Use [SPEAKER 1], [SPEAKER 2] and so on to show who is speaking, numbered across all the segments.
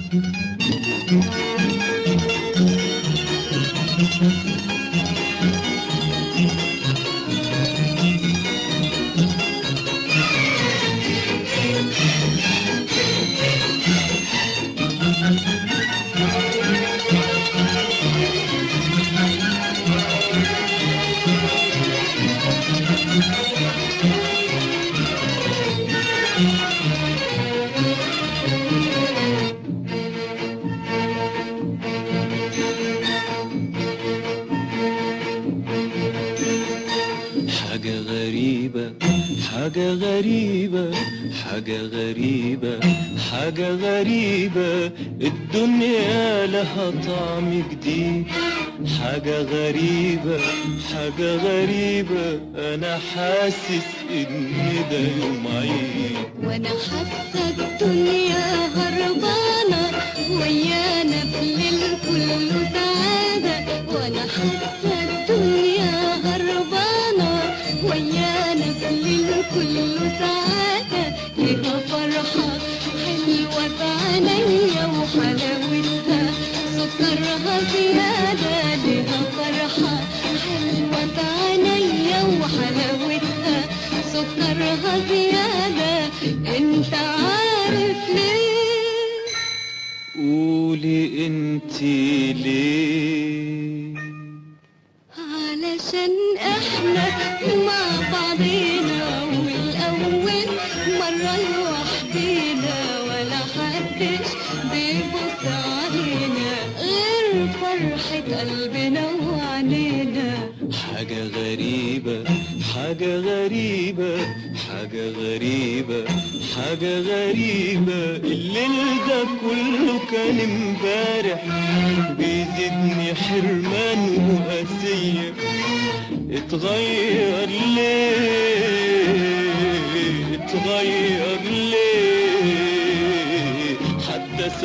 [SPEAKER 1] حاجة غريبة حاجة غريبة حاجة غريبة. الدنيا لها طعم جديد. حاجة غريبة حاجة غريبة. أنا حاسس إن ده يوم عيد
[SPEAKER 2] وأنا حاسة الدنيا هربانة ويانا في الليل كله سعادة. وأنا حاسة الدنيا هربانة ويانا في الليل كله سعاده ليها فرحه حلوة في عينيا وحلاوتها سكرها زيادة ليها فرحة. حلوة في عينيا وحلاوتها سكرها زيادة انت عارف ليه
[SPEAKER 1] قولي انتي ليه؟
[SPEAKER 2] علشان إحنا
[SPEAKER 1] حاجة غريبة حاجة غريبة حاجة غريبة حاجة غريبة. الليل ده كله كان امبارح بيزيدني حرمان اتغير ليه؟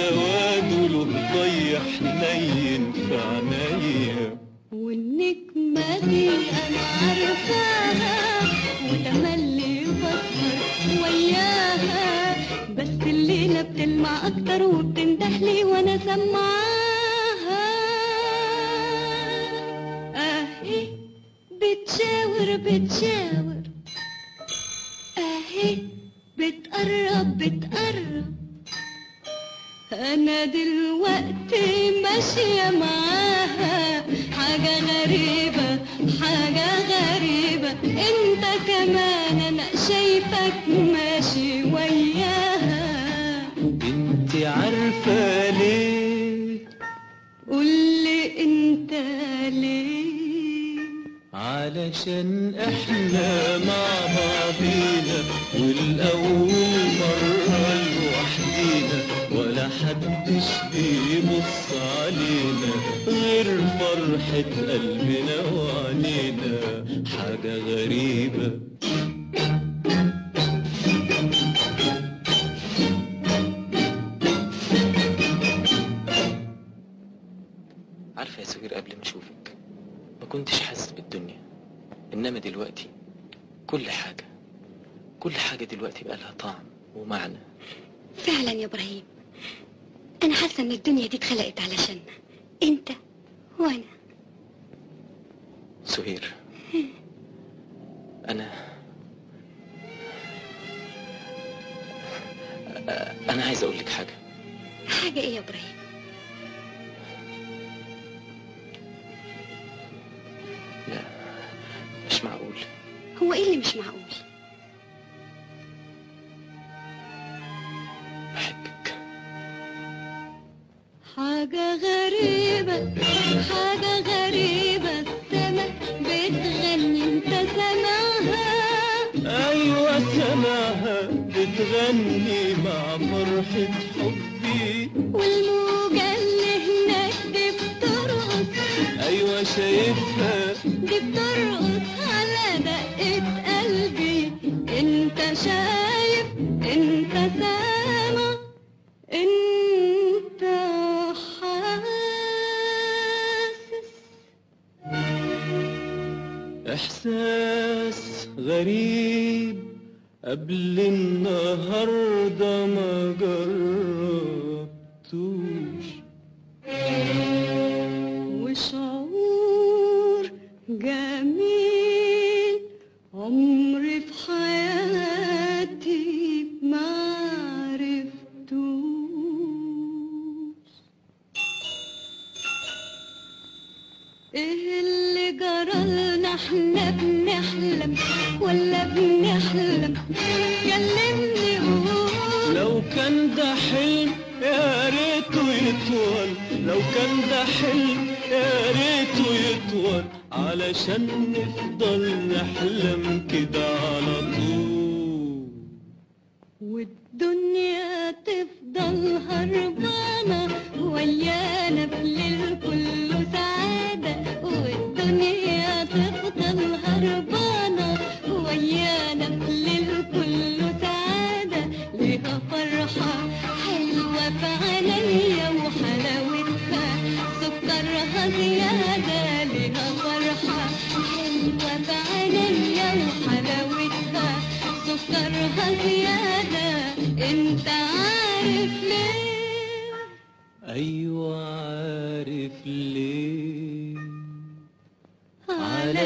[SPEAKER 1] حتى سواده له ضيع حنين في عينيا
[SPEAKER 2] والنجمة دي أنا عارفاها وتملي بسهر وياها. بس الليلة بتلمع أكتر وبتندهلي وأنا سمعاها. أهي بتشاور بتشاور. أهي بتقرب بتقرب. أنا دلوقتي ماشية معاها. حاجة غريبة حاجة غريبة. أنت كمان أنا شايفك ماشي وياها.
[SPEAKER 1] انت عارفة ليه؟
[SPEAKER 2] قولي أنت ليه؟
[SPEAKER 1] علشان إحنا مع بعضينا والأول مرة لوحدينا ولا حدش بيبص علينا غير فرحة قلبنا وعنينا حاجة غريبة.
[SPEAKER 3] عارفة يا سهير قبل ما أشوفك ما كنتش حاسس بالدنيا. إنما دلوقتي كل حاجة كل حاجة دلوقتي بقى لها طعم ومعنى.
[SPEAKER 2] فعلا يا إبراهيم. أنا حاسة إن الدنيا دي اتخلقت علشاننا أنت وأنا.
[SPEAKER 3] سهير. أنا أنا عايز أقول لك حاجة.
[SPEAKER 2] حاجة إيه يا إبراهيم؟
[SPEAKER 3] لا مش معقول.
[SPEAKER 2] هو إيه اللي مش معقول؟ غريبة حاجة غريبة السما بتغني انت سامعها
[SPEAKER 1] أيوه سماها بتغني مع فرحة حبي.
[SPEAKER 2] والموجة اللي هناك دي بترقص.
[SPEAKER 1] أيوه شايفها.
[SPEAKER 2] دي بترقص على دقة قلبي. انت شايف
[SPEAKER 1] إحساس غريب قبل النهارده ما جربت
[SPEAKER 2] إحنا بنحلم ولا بنحلم؟ كلمني قول
[SPEAKER 1] لو كان ده حلم يا ريته يطول. لو كان ده حلم يا ريته يطول. علشان نفضل نحلم كده على طول.
[SPEAKER 2] والدنيا
[SPEAKER 1] மறுபோ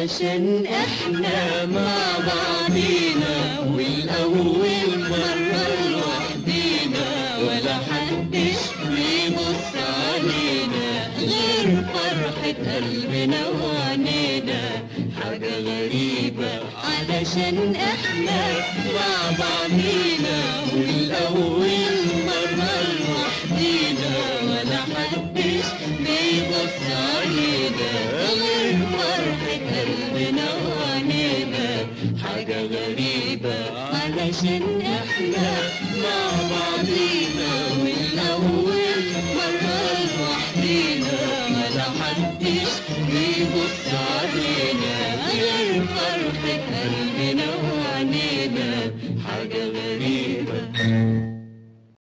[SPEAKER 2] علشان إحنا مع بعضينا والأول مرة لوحدينا ولا حدش بيبص علينا غير فرحة قلبنا وعنينا حاجة غريبة علشان إحنا مع بعضينا. والأول مرة لوحدينا ولا حدش بيبص علينا غير علشان إحنا مع بعضينا.